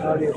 아, 네.